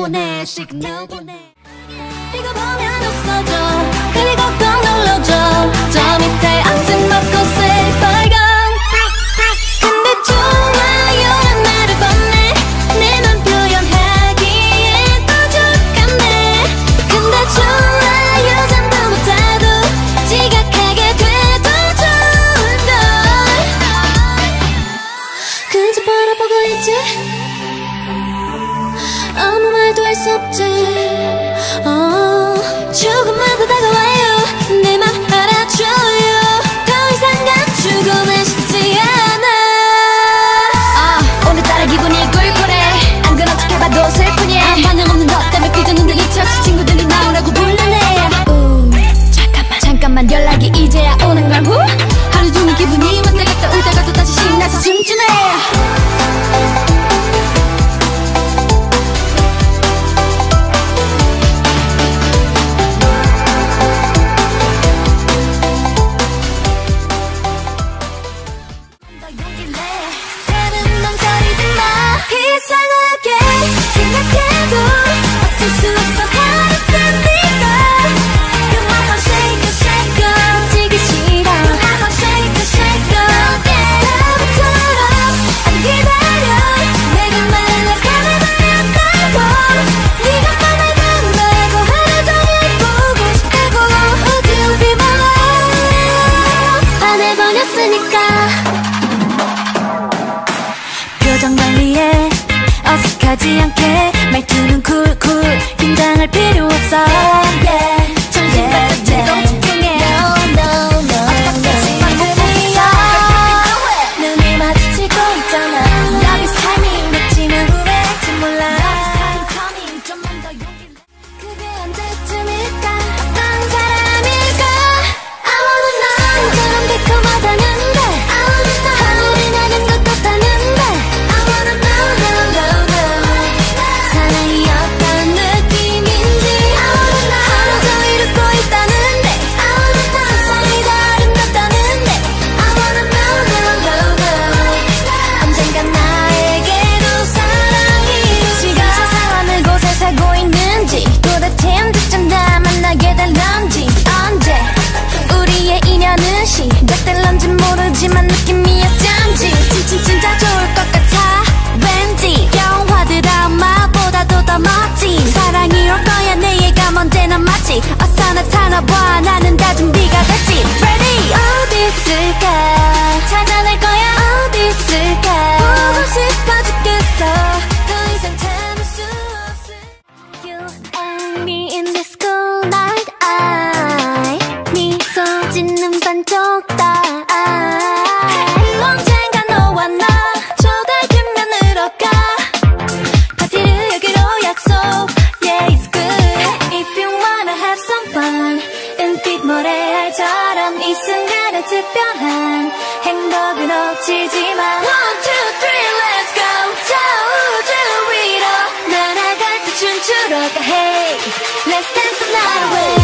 보내씩 늘 보내. 이거 보면 웃어줘 그리고 꼭 눌러줘. 저 밑에 앉은 막고새 빨간. 근데 좋아요는 나를 보내 내맘 표현하기에 부족한데 근데 좋아요 잠도 못자도 지각하게 돼도 좋은걸. 그저 바라보고 있지? 수 없지. 어, 조금만 더 다가와요. 모래알처럼 이 순간의 특별한 행복은 억지지만 One, two, three, let's go 저우주 위로 날아갈 때 춤추러 가 Hey, let's dance the night away